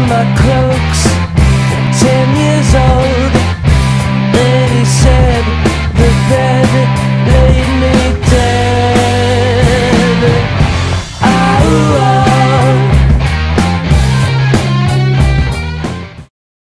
my cloaks Ten years old Then he said